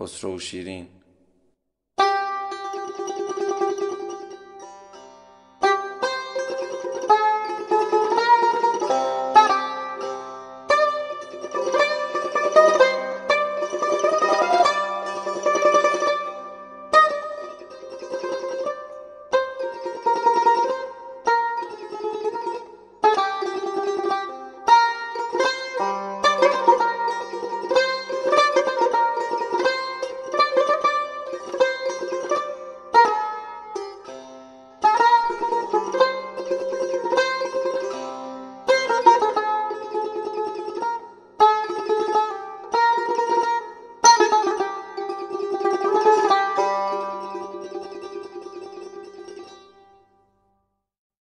خسرو شیرین.